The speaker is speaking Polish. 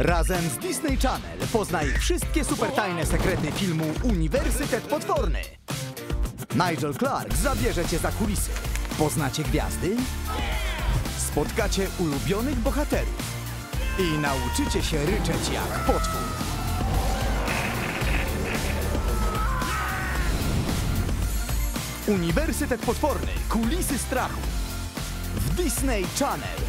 Razem z Disney Channel poznaj wszystkie supertajne sekrety filmu Uniwersytet Potworny. Nigel Clark zabierze cię za kulisy. Poznacie gwiazdy? Spotkacie ulubionych bohaterów. I nauczycie się ryczeć jak potwór. Uniwersytet Potworny. Kulisy strachu. W Disney Channel.